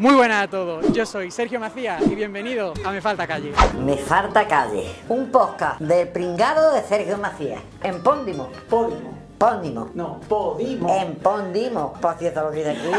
Muy buenas a todos, yo soy Sergio Macías y bienvenido a Me Falta Calle. Me falta calle. Un podcast del pringado de Sergio Macías. En Póndimo. Podimo. Póndimo. No, Podimo. En Póndimo. Por cierto, lo que dice aquí.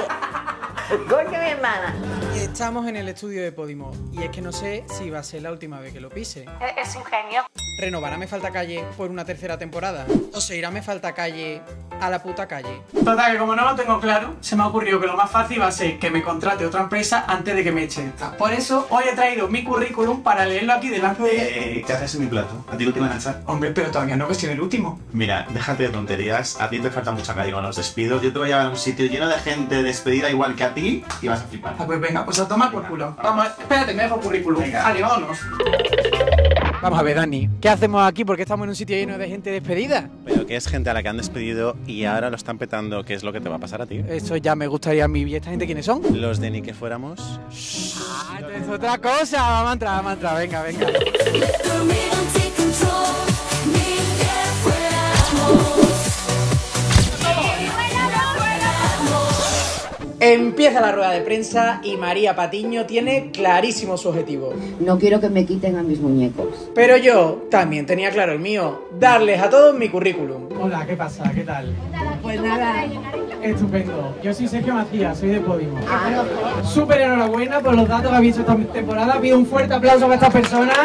Coño, mi hermana. Estamos en el estudio de Podimo y es que no sé si va a ser la última vez que lo pise. Es un genio. ¿Renovará Me Falta Calle por una tercera temporada? ¿O se irá Me Falta Calle a la puta calle? Total, que como no lo tengo claro, se me ha ocurrido que lo más fácil va a ser que me contrate otra empresa antes de que me echen. Por eso hoy he traído mi currículum para leerlo aquí delante de... Eh, ¿Qué haces en mi plato? ¿A ti no te van a echar? Hombre, pero todavía no cuestión el último. Mira, déjate de tonterías. A ti te falta mucha calle con los despidos. Yo te voy a llevar a un sitio lleno de gente despedida igual que a ti y vas a flipar. Ah, pues venga, pues a tomar por culo. Vamos, espérate, me dejo el currículum. Venga. Vale, vámonos. Vamos a ver, Dani, ¿qué hacemos aquí? Porque estamos en un sitio lleno de gente despedida. Pero que es gente a la que han despedido y ahora lo están petando, ¿qué es lo que te va a pasar a ti? Eso ya me gustaría a mí. ¿Y esta gente quiénes son? Los de ni que fuéramos. Ah, es otra cosa. Vamos a entrar, vamos a entrar. Venga, venga. Empieza la rueda de prensa y María Patiño tiene clarísimo su objetivo. No quiero que me quiten a mis muñecos. Pero yo también tenía claro el mío, darles a todos mi currículum. Hola, ¿qué pasa? ¿Qué tal? Pues nada. Estupendo. Yo soy Sergio Macías, soy de Podimo. Súper enhorabuena por los datos que habéis hecho esta temporada. Pido un fuerte aplauso para estas personas.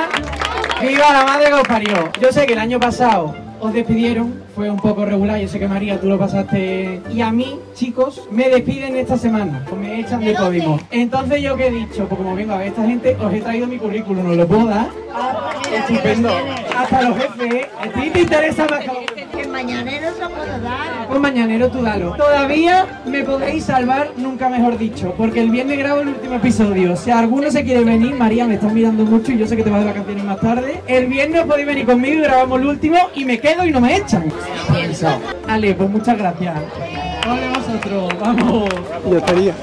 ¡Viva la madre que os parió! Yo sé que el año pasado os despidieron, fue un poco regular, yo sé que María tú lo pasaste. Y a mí, chicos, me despiden esta semana, o me echan de Podimo. Entonces yo que he dicho, pues como vengo a ver esta gente, os he traído mi currículum, ¿os lo puedo dar? Estupendo. Hasta los jefes, ¿a ti te interesa más Que mañanero se puedo dar. pues mañanero tú dalo. Todavía me podéis salvar, nunca mejor dicho, porque el viernes grabo el último episodio. Si alguno se quiere venir, María, me estás mirando mucho y yo sé que te vas de vacaciones más tarde. El viernes os podéis venir conmigo y grabamos el último y me quedo y no me echan. Ale, pues muchas gracias. Vale vosotros, vamos. Yo estaría.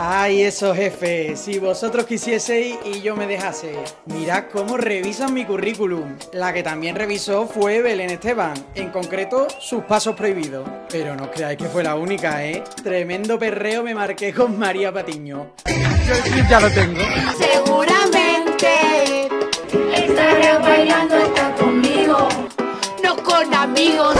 Ay, eso jefe, si vosotros quisieseis y yo me dejase. Mirad cómo revisan mi currículum. La que también revisó fue Belén Esteban, en concreto sus pasos prohibidos. Pero no creáis que fue la única, ¿eh? Tremendo perreo me marqué con María Patiño. Yo ya lo tengo. Seguramente estará bailando esto conmigo, no con amigos.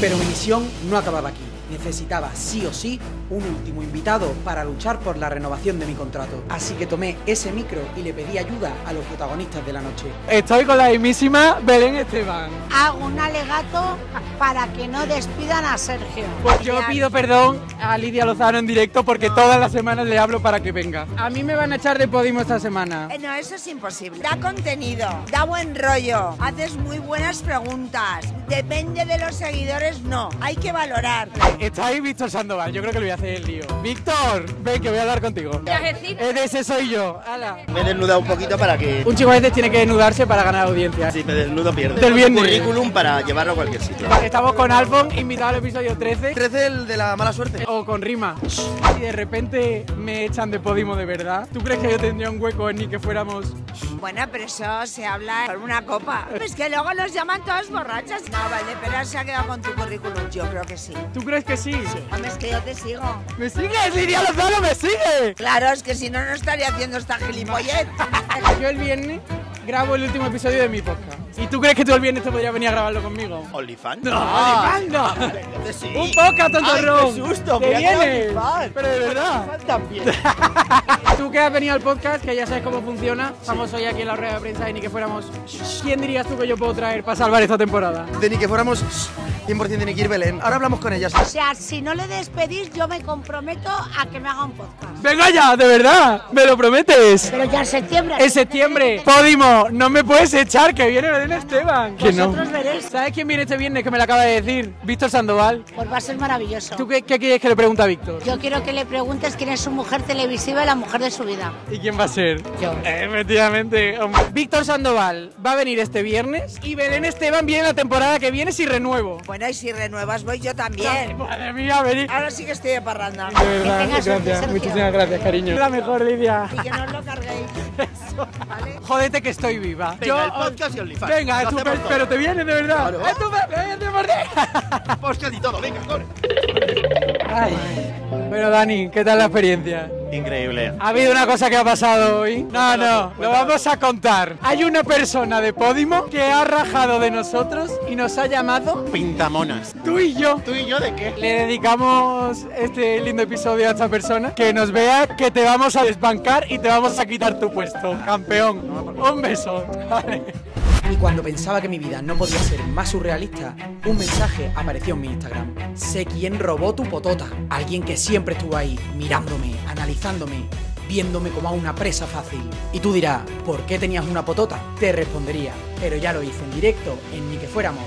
Pero mi misión no acababa aquí. Necesitaba sí o sí un último invitado para luchar por la renovación de mi contrato. Así que tomé ese micro y le pedí ayuda a los protagonistas de la noche. Estoy con la mismísima Belén Esteban. hago un alegato para que no despidan a Sergio. Pues yo pido perdón a Lidia Lozano en directo porque todas las semanas le hablo para que venga. A mí me van a echar de Podimo esta semana. Eh, No, eso es imposible. Da contenido, da buen rollo, haces muy buenas preguntas. Depende de los seguidores, no. Hay que valorar. Está ahí Víctor Sandoval, yo creo que le voy a hacer el lío. Víctor, ven que voy a hablar contigo. Es de ese soy yo, ala. Me he desnudado un poquito para que Un chico a veces tiene que desnudarse para ganar audiencia. si me desnudo pierde. Del viernes. currículum para llevarlo a cualquier sitio. Estamos con Alfon, invitado al episodio 13. 13 el de la mala suerte. O con rima. Si de repente me echan de Podimo de verdad, ¿tú crees que yo tendría un hueco en ni que fuéramos Bueno, pero eso se habla por una copa. Es que luego nos llaman todas borrachas. No, vale, pero se ha quedado con tu currículum. Yo creo que sí. ¿Tú crees que sí? Hombre, es que yo te sigo. ¿Me sigues, Lidia Lozano? ¿Me sigue? Claro, es que si no, no estaría haciendo esta gilipollez. Yo el viernes grabo el último episodio de mi podcast. ¿Y tú crees que tú el viernes te podrías venir a grabarlo conmigo? ¿OnlyFans? ¡No! Entonces sí. ¡Un podcast, tontorrón! ¡Ay, qué susto! ¿Te vienes? Pero de verdad. También. Tú que has venido al podcast, que ya sabes cómo funciona, estamos hoy aquí en la rueda de prensa y ni que fuéramos... ¿Quién dirías tú que yo puedo traer para salvar esta temporada? De ni que fuéramos 100% de Nikir Belén. Ahora hablamos con ellas. O sea, si no le despedís, yo me comprometo a que me haga un podcast. ¡Venga ya! ¡De verdad! ¿Me lo prometes? Pero ya en septiembre. En septiembre, Podimo, no me puedes echar, que viene Belén Esteban. Que no. Veréis. ¿Sabes quién viene este viernes que me lo acaba de decir? Víctor Sandoval. Pues va a ser maravilloso. ¿Tú qué, qué quieres que le pregunte a Víctor? Yo quiero que le preguntes quién es su mujer televisiva y la mujer de su vida. ¿Y quién va a ser? Yo. Efectivamente. hombre. Víctor Sandoval va a venir este viernes y Belén Esteban viene la temporada que viene si renuevo. Bueno, y si renuevas, voy yo también. Madre mía, venir. Ahora sí que estoy de parranda. De verdad, tengas gracias. Sergio. Muchísimas gracias, cariño. La mejor, Lidia. Y que no os lo carguéis. ¿Vale? Jódete que estoy viva. Venga, el podcast y OnlyFans. Venga, hacemos todo. pero te viene de verdad. Claro. Estupendo, por Podcast y todo, venga, corre. Ay. Bueno, Dani, ¿qué tal la experiencia? Increíble. Ha habido una cosa que ha pasado hoy. No, no, lo vamos a contar. Hay una persona de Podimo que ha rajado de nosotros y nos ha llamado Pintamonas. tú y yo. ¿Tú y yo de qué? Le dedicamos este lindo episodio a esta persona que nos vea que te vamos a desbancar y te vamos a quitar tu puesto, campeón. Un beso. Vale. Y cuando pensaba que mi vida no podía ser más surrealista, un mensaje apareció en mi Instagram. Sé quién robó tu potota. Alguien que siempre estuvo ahí, mirándome, analizándome, viéndome como a una presa fácil. Y tú dirás, ¿por qué tenías una potota? Te respondería, pero ya lo hice en directo, en Ni que fuéramos.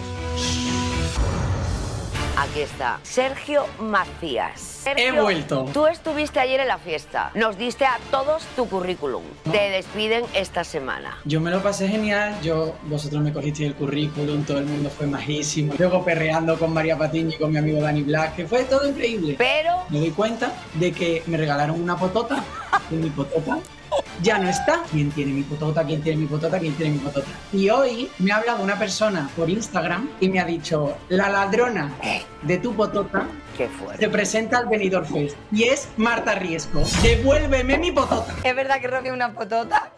Aquí está, Sergio Macías. He vuelto. Tú estuviste ayer en la fiesta. Nos diste a todos tu currículum. Te despiden esta semana. Yo me lo pasé genial, yo, vosotros me cogisteis el currículum, todo el mundo fue majísimo. Luego perreando con María Patiño y con mi amigo Dani Black, que fue todo increíble. Pero Me doy cuenta de que me regalaron una potota, y mi potota ya no está. ¿Quién tiene mi potota? ¿Quién tiene mi potota? ¿Quién tiene mi potota? Y hoy me ha hablado una persona por Instagram y me ha dicho, la ladrona de tu potota Qué fuerte. se presenta al Benidorm Fest y es Marta Riesco. Devuélveme mi potota. Es verdad que robé una potota.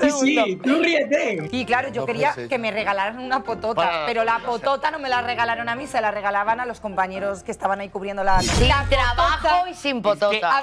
Sí, sí, tú ríete. Y claro, yo quería puede ser. que me regalaran una potota, Para- pero la potota no me la regalaron a mí, se la regalaban a los compañeros que estaban ahí cubriendo la. Sin la trabajo y sin potota.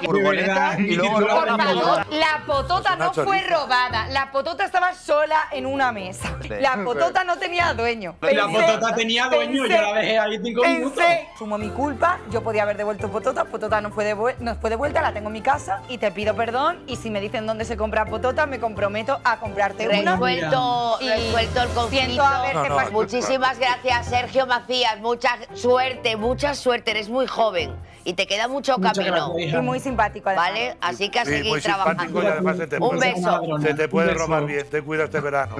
Y luego por favor, potota. la potota no fue robada, la potota estaba sola en una mesa. La potota no tenía dueño. La potota tenía dueño, yo la dejé ahí cinco pensé, minutos. Sumo mi culpa, yo podía haber devuelto potota, potota no fue, no fue devuelta, la tengo en mi casa y te pido perdón y si me dicen dónde se compra potota, me comprometo a comprarte una. Resuelto, Y resuelto el conflicto. siento haberte No, no. pas- Muchísimas gracias, Sergio Macías. Mucha suerte, mucha suerte. Eres muy joven y te queda mucho Muchas camino. gracias. Y muy simpático, además. Vale, así que a Sí, seguir muy trabajando. simpático y además se te Un puede- beso. Se te puede robar bien, ten cuidado este verano,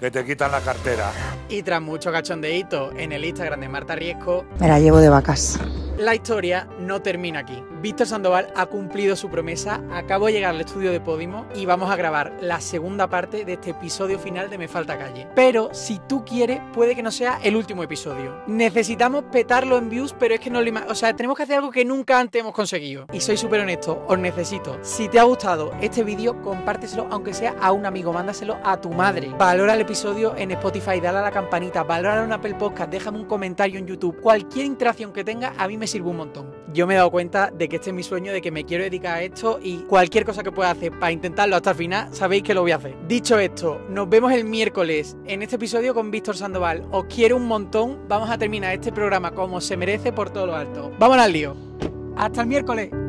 que te quitan la cartera. Y tras mucho cachondeíto en el Instagram de Marta Riesco, Me la llevo de vacas. la historia no termina aquí. Víctor Sandoval ha cumplido su promesa, acabo de llegar al estudio de Podimo y vamos a grabar la segunda parte de este episodio final de Me Falta Calle. Pero si tú quieres, puede que no sea el último episodio. Necesitamos petarlo en views, pero es que no lo O sea, tenemos que hacer algo que nunca antes hemos conseguido. Y soy súper honesto, os necesito. Si te ha gustado este vídeo, compárteselo, aunque sea a un amigo, mándaselo a tu madre. Valora el episodio en Spotify, dale a la campanita, valora en Apple Podcast, déjame un comentario en YouTube. Cualquier interacción que tenga, a mí me sirve un montón. Yo me he dado cuenta de que este es mi sueño, de que me quiero dedicar a esto y cualquier cosa que pueda hacer para intentarlo hasta el final, sabéis que lo voy a hacer. Dicho esto, nos vemos el miércoles en este episodio con Víctor Sandoval. Os quiero un montón. Vamos a terminar este programa como se merece por todo lo alto. Vámonos al lío. Hasta el miércoles.